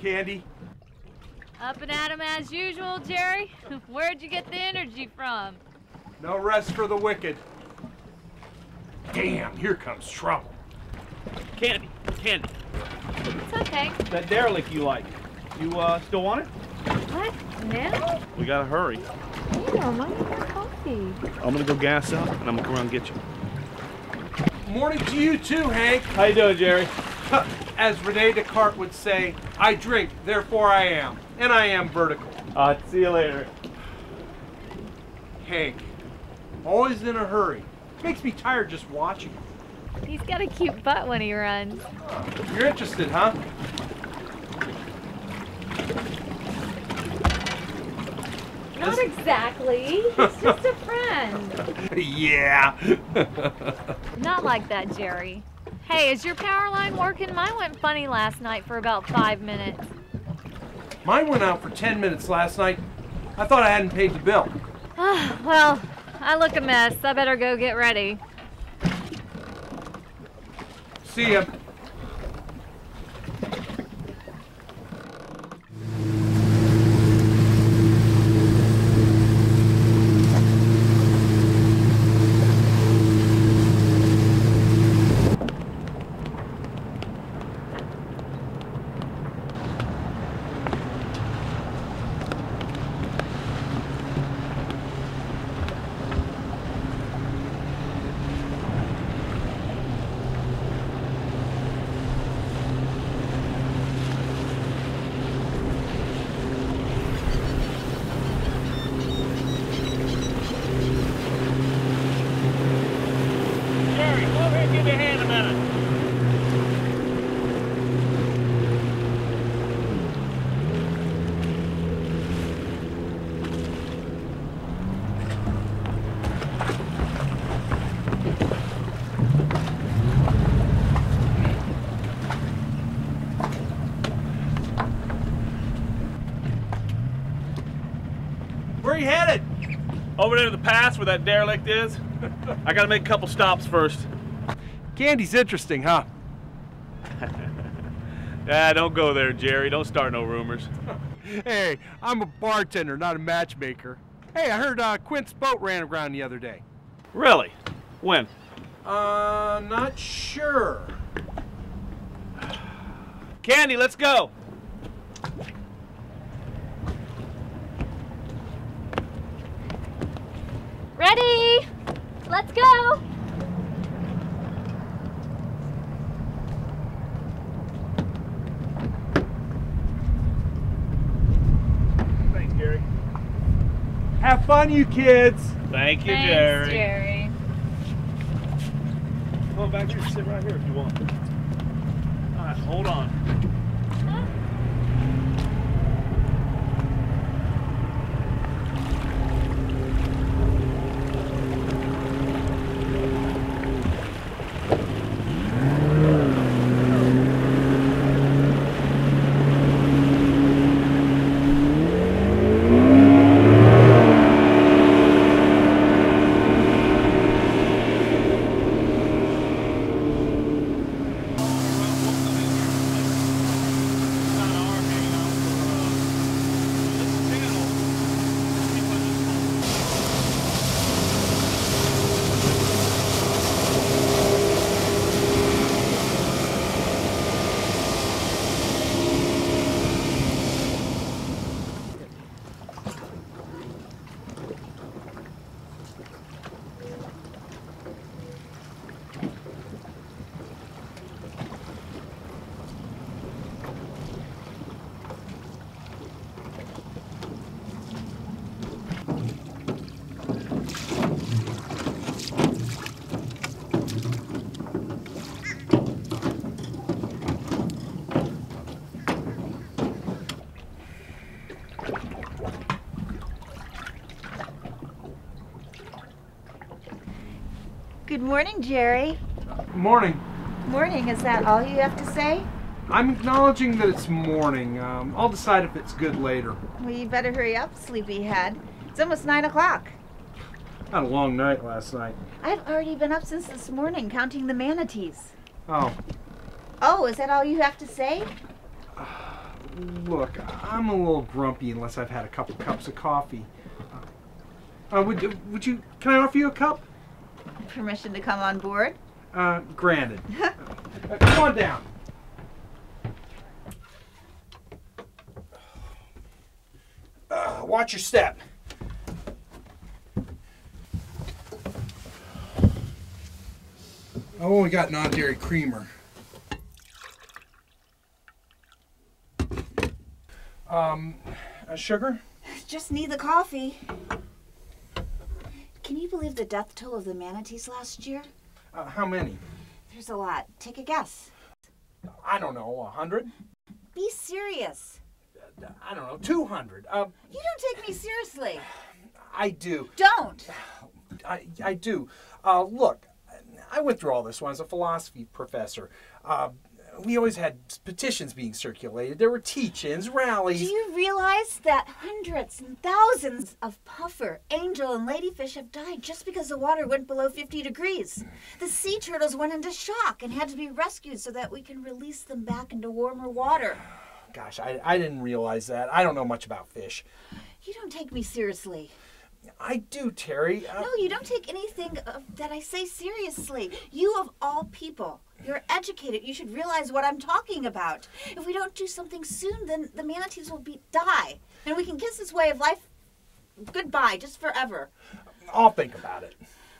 Candy. Up and at 'em as usual, Jerry. Where'd you get the energy from? No rest for the wicked. Damn, here comes trouble. Candy, candy. It's okay. That derelict you like. You uh, still want it? What? Now? We gotta hurry. Damn, I need more coffee. I'm gonna go gas up, and I'm gonna come around and get you. Morning to you too, Hank. How you doing, Jerry? As Rene Descartes would say, I drink, therefore I am. And I am vertical. Uh, see you later. Hank, always in a hurry. Makes me tired just watching. him. He's got a cute butt when he runs. You're interested, huh? Not exactly. He's just a friend. yeah. Not like that, Jerry. Hey, is your power line working? Mine went funny last night for about five minutes. Mine went out for 10 minutes last night. I thought I hadn't paid the bill. Ah, well, I look a mess. I better go get ready. See ya. Jerry, come over here and give me a hand a minute. Where you headed? Over there to the pass where that derelict is. I gotta make a couple stops first. Candy's interesting, huh? Ah, don't go there, Jerry. Don't start no rumors. Hey, I'm a bartender, not a matchmaker. Hey, I heard uh, Quint's boat ran aground the other day. Really? When? Uh, not sure. Candy, let's go. Ready? Let's go. Thanks, Jerry. Have fun, you kids. Thank you, Thanks, Jerry. Jerry. Come on back here. Sit right here if you want. All right, hold on. Morning, Jerry. Morning. Morning, is that all you have to say? I'm acknowledging that it's morning. Um, I'll decide if it's good later. Well, you better hurry up, sleepyhead. It's almost nine o'clock. Had a long night last night. I've already been up since this morning counting the manatees. Oh. Oh, is that all you have to say? Look, I'm a little grumpy unless I've had a couple cups of coffee. Uh, would, would you, can I offer you a cup? Permission to come on board? Uh, granted. Uh, come on down. Uh, watch your step. I only got non-dairy creamer. Um, uh, sugar? Just need the coffee. Can you believe the death toll of the manatees last year? Uh, how many? There's a lot. Take a guess. I don't know, a hundred? Be serious. I don't know, two hundred. Uh, You don't take me seriously. I do. Don't. I, I do. Uh, look, I went through all this when I was a philosophy professor. We always had petitions being circulated. There were teach-ins, rallies. Do you realize that hundreds and thousands of puffer, angel, and ladyfish have died just because the water went below 50 degrees? The sea turtles went into shock and had to be rescued so that we can release them back into warmer water. Gosh, I, I didn't realize that. I don't know much about fish. You don't take me seriously. I do, Terry. Uh, No, you don't take anything of, that I say seriously. You, of all people, you're educated. You should realize what I'm talking about. If we don't do something soon, then the manatees will be die, and we can kiss this way of life goodbye, just forever. I'll think about it.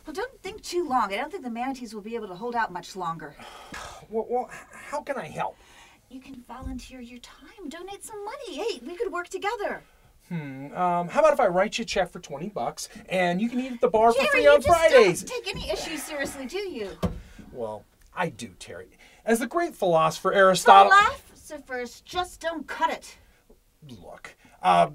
Well, don't think too long. I don't think the manatees will be able to hold out much longer. Well, well how can I help? You can volunteer your time, donate some money. Hey, we could work together. Hmm. Um, how about if I write you a check for 20 bucks and you can eat at the bar for Jerry, free on just Fridays? don't take any issues seriously, do you? Well, I do, Terry. As the great philosopher Aristotle. Philosophers just don't cut it. Look, uh,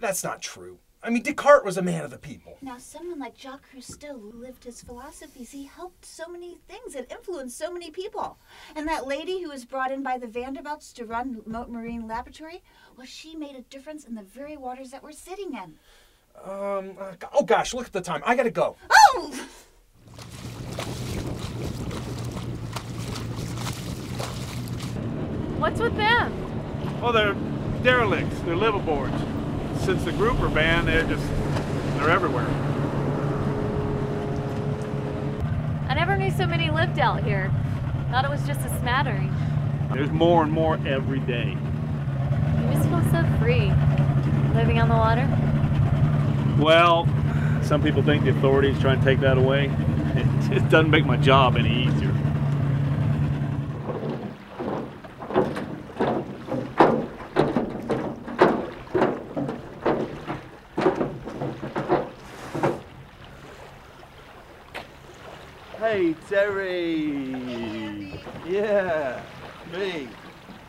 that's not true. I mean, Descartes was a man of the people. Now, someone like Jacques Cousteau who lived his philosophies, he helped so many things and influenced so many people. And that lady who was brought in by the Vanderbilts to run Mote Marine Laboratory, well, she made a difference in the very waters that we're sitting in. Um, uh, oh gosh, look at the time. I gotta go. Oh! What's with them? Well, they're derelicts. They're liveaboards. Since the grouper ban, they're just, they're everywhere. I never knew so many lived out here. Thought it was just a smattering. There's more and more every day. You just feel so free living on the water. Well, some people think the authorities try and take that away. It, it doesn't make my job any easier. Hey, Terry. Yeah, me.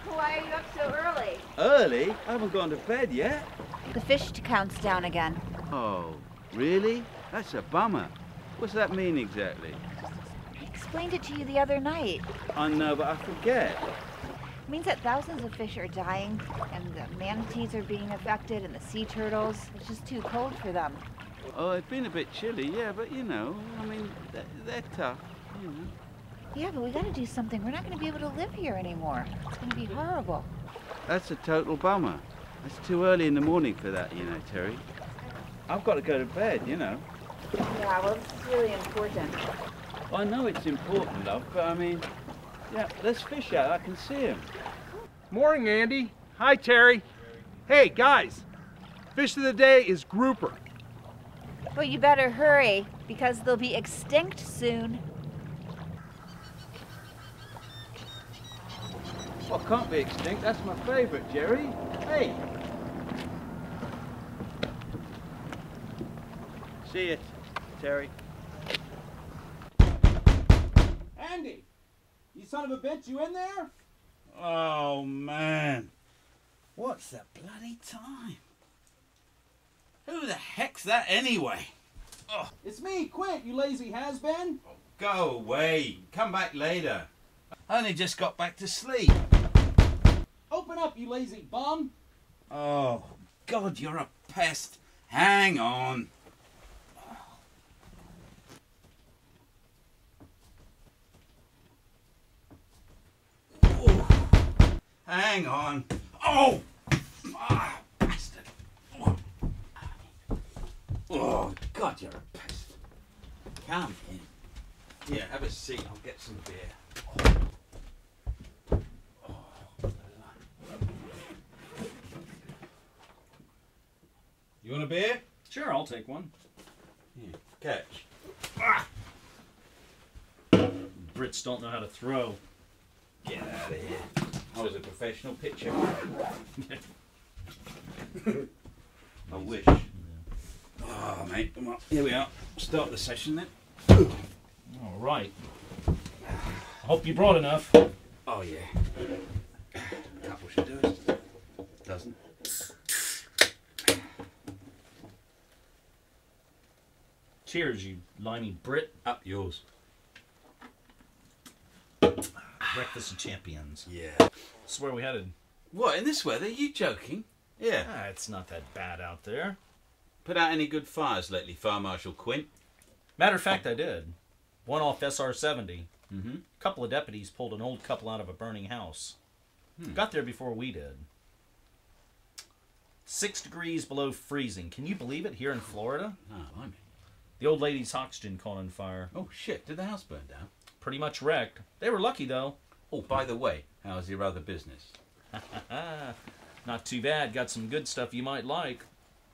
Why are you up so early? Early? I haven't gone to bed yet. The fish counts down again. Oh, really? That's a bummer. What's that mean exactly? I explained it to you the other night. I know, but I forget. It means that thousands of fish are dying, and the manatees are being affected, and the sea turtles. It's just too cold for them. Oh, it's been a bit chilly, yeah, but you know, I mean, they're, they're tough, you know. Yeah, but we gotta do something. We're not gonna be able to live here anymore. It's gonna be horrible. That's a total bummer. It's too early in the morning for that, you know, Terry. I've got to go to bed, you know. Yeah, well, this is really important. I know it's important, love, but I mean, yeah, there's fish out. I can see them. Morning, Andy. Hi, Terry. Hey, guys. Fish of the day is grouper. Well, you better hurry, because they'll be extinct soon. Well, can't be extinct. That's my favourite, Jerry. Hey. See it, Terry. Andy! You son of a bitch, you in there? Oh man. What's the bloody time? Who the heck's that anyway? Oh. It's me, Quint, you lazy has-been. Oh, go away. Come back later. I only just got back to sleep. Open up, you lazy bum. Oh, God, you're a pest. Hang on. Hang on. Oh! Ah, bastard. Oh. Oh, God, you're a pest. Come in. Here, have a seat. I'll get some beer. You want a beer? Sure, I'll take one. Here, catch. Ah! Brits don't know how to throw. Get out of here. Oh. I was a professional pitcher. I wish. Oh, mate, come on. Here we are. Start the session then. All right. I hope you brought enough. Oh, yeah. Couple should do it. Doesn't. Cheers, you limey Brit. Up yours. Breakfast of champions. Yeah. That's where we headed. What, in this weather? you joking? Yeah. Ah, it's not that bad out there. Put out any good fires lately, Fire Marshal Quint? Matter of fact, I did. One off SR 70. Mm-hmm. A couple of deputies pulled an old couple out of a burning house. Got there before we did. Six degrees below freezing. Can you believe it here in Florida? Oh, blimey. The old lady's oxygen caught on fire. Oh, shit. Did the house burn down? Pretty much wrecked. They were lucky though. Oh, by the way, how's your other business? Ah, not too bad. Got some good stuff you might like.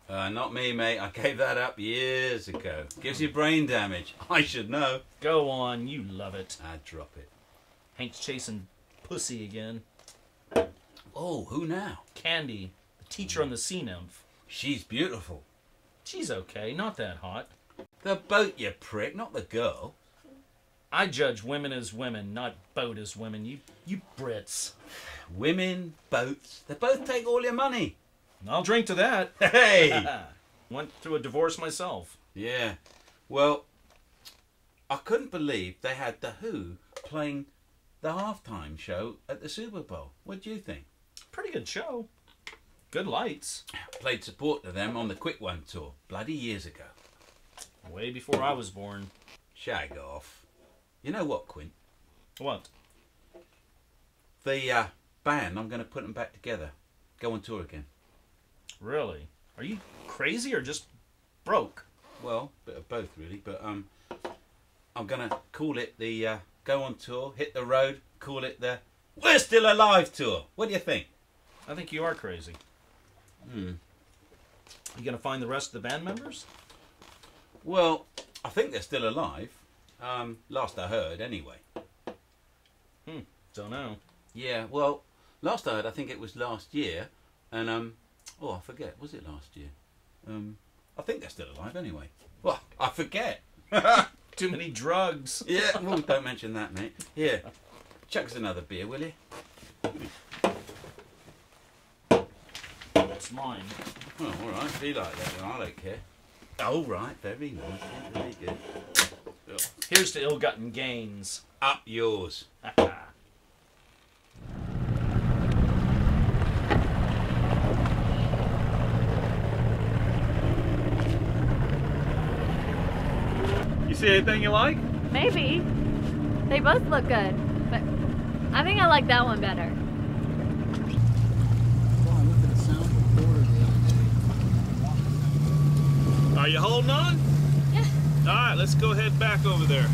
Uh, not me, mate. I gave that up years ago. Gives you brain damage. I should know. Go on, you love it. I drop it. Hank's chasing pussy again. Oh, who now? Candy, the teacher on the sea nymph. She's beautiful. She's okay, not that hot. The boat, you prick, not the girl. I judge women as women, not boat as women. You, you Brits. Women, boats, they both take all your money. I'll drink to that. Hey! Went through a divorce myself. yeah. Well, I couldn't believe they had The Who playing the halftime show at the Super Bowl. What do you think? Pretty good show. Good lights. Played support to them on the Quick One tour, bloody years ago. Way before I was born. Shag off. You know what, Quint? What? The uh, band, I'm going to put them back together. Go on tour again. Really? Are you crazy or just broke? Well, bit of both really, but um, I'm gonna call it the uh, go on tour, hit the road, call it the We're Still Alive tour. What do you think? I think you are crazy. Hmm. You gonna find the rest of the band members? Well, I think they're still alive. Um, last I heard, anyway. Hmm. Don't know. Yeah. Well, last I heard, I think it was last year, and um, oh, I forget. Was it last year? Um, I think they're still alive anyway. Well, I forget. Too many drugs. Yeah, well, don't mention that, mate. Here, chuck us another beer, will you? It's mine. Well, all right. Be like that, then. I don't care. Oh, right. Very nice. yeah, Very good. Here's to ill-gotten gains. Up yours. You see anything you like? Maybe. They both look good, but I think I like that one better. Are you holding on? Yeah. All right, let's go head back over there.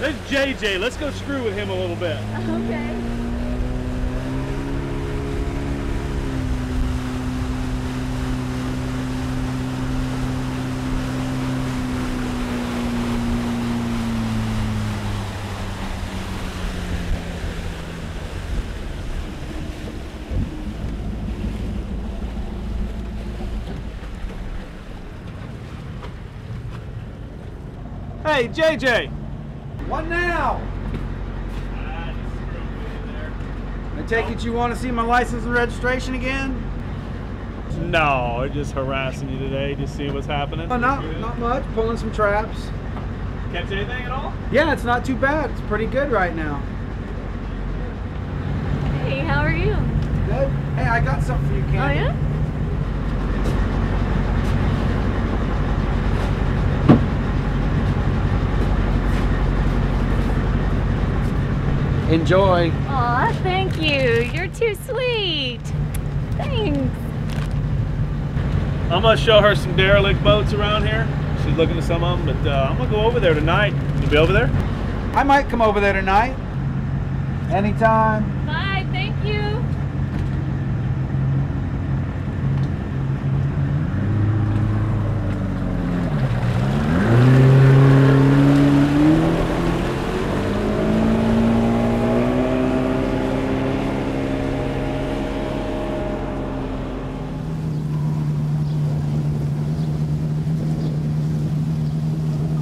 There's JJ. Let's go screw with him a little bit. Okay. Hey, Hey, JJ! What now? I take it you want to see my license and registration again? No, just harassing you today, just seeing what's happening. Oh, not, not much. Pulling some traps. Catch anything at all? Yeah, it's not too bad. It's pretty good right now. Hey, how are you? Good. Hey, I got something for you, Oh, Candy. yeah? Enjoy. Aw, thank you. You're too sweet. Thanks. I'm gonna show her some derelict boats around here. She's looking at some of them, but uh, I'm gonna go over there tonight. You be over there? I might come over there tonight. Anytime. Bye, thank you.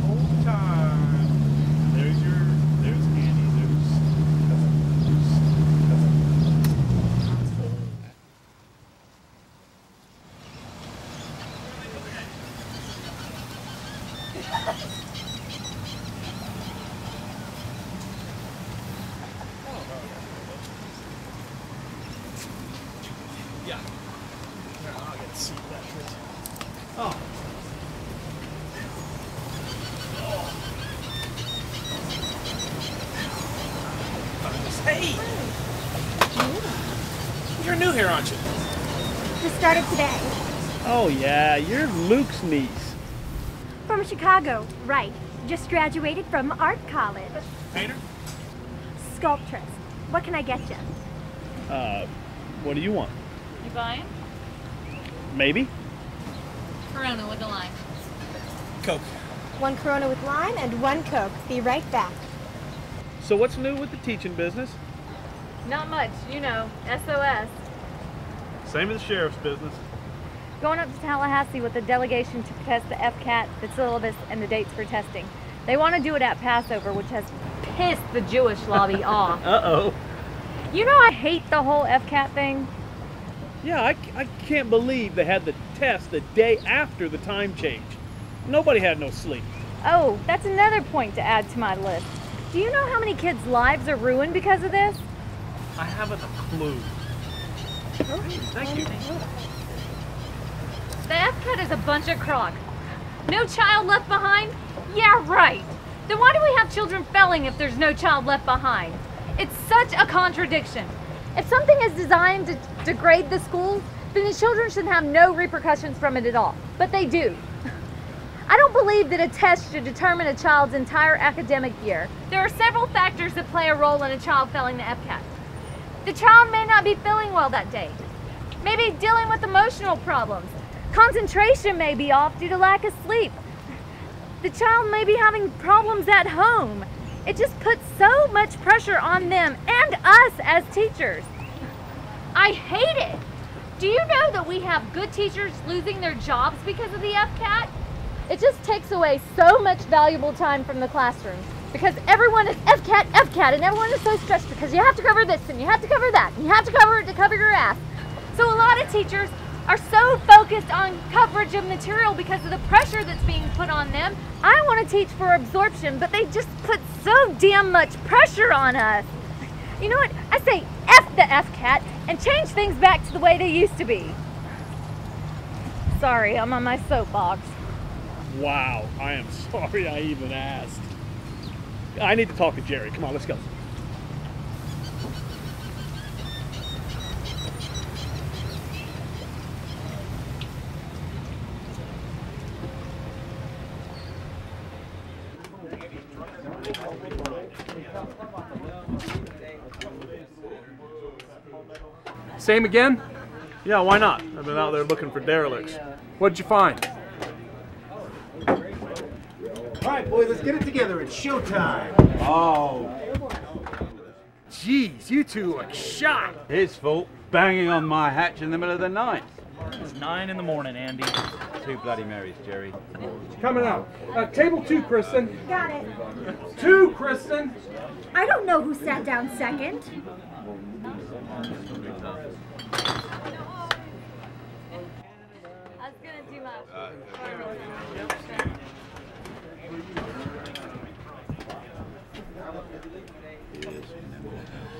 Whole time. There's your, there's Candy, Yeah. I'll get to see that shit. Oh. Hey! You're new here, aren't you? Just started today. Oh yeah, you're Luke's niece. From Chicago, right. Just graduated from art college. Painter? Sculptress. What can I get you? Uh, what do you want? You buying? Maybe? Corona with a lime. Coke. One Corona with lime and one Coke. Be right back. So what's new with the teaching business? Not much, you know, SOS. Same as the sheriff's business. Going up to Tallahassee with a delegation to test the FCAT, the syllabus, and the dates for testing. They want to do it at Passover, which has pissed the Jewish lobby off. Uh-oh. You know I hate the whole FCAT thing. Yeah, I, I can't believe they had the test the day after the time change. Nobody had no sleep. Oh, that's another point to add to my list. Do you know how many kids' lives are ruined because of this? I haven't a clue. Thank you. The FCAT is a bunch of crock. No child left behind? Yeah, right. Then why do we have children failing if there's no child left behind? It's such a contradiction. If something is designed to degrade the schools, then the children should have no repercussions from it at all. But they do. I don't believe that a test should determine a child's entire academic year. There are several factors that play a role in a child failing the FCAT. The child may not be feeling well that day. Maybe dealing with emotional problems. Concentration may be off due to lack of sleep. The child may be having problems at home. It just puts so much pressure on them and us as teachers. I hate it. Do you know that we have good teachers losing their jobs because of the FCAT? It just takes away so much valuable time from the classroom because everyone is FCAT, FCAT, and everyone is so stressed because you have to cover this and you have to cover that and you have to cover it to cover your ass. So a lot of teachers are so focused on coverage of material because of the pressure that's being put on them. I want to teach for absorption, but they just put so damn much pressure on us. You know what? I say F the FCAT and change things back to the way they used to be. Sorry, I'm on my soapbox. Wow, I am sorry I even asked. I need to talk to Jerry. Come on, let's go. Same again? Yeah, why not? I've been out there looking for derelicts. What'd you find? All right, boys, let's get it together. It's showtime. Oh, Jeez, you two look shot. his fault. Banging on my hatch in the middle of the night. It's nine in the morning, Andy. Two Bloody Marys, Jerry. Coming out. Uh, table two, Kristen. Got it. Two, Kristen. I don't know who sat down second. I was gonna do my.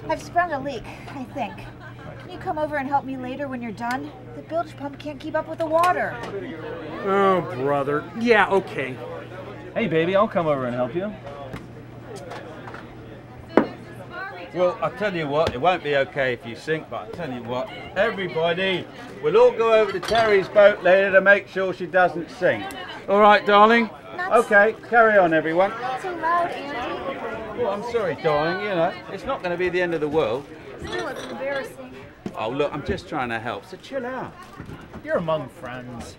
I've sprung a leak, I think. Can you come over and help me later when you're done? The bilge pump can't keep up with the water. Oh, brother. Yeah, okay. Hey, baby, I'll come over and help you. Well, I tell you what, it won't be okay if you sink, but I tell you what, everybody, we'll all go over to Terry's boat later to make sure she doesn't sink. All right, darling? Okay, carry on, everyone. Not so loud, Andy. Well, I'm sorry, darling, you know, it's not going to be the end of the world. Still, it's embarrassing. Oh, look, I'm just trying to help, so chill out. You're among friends.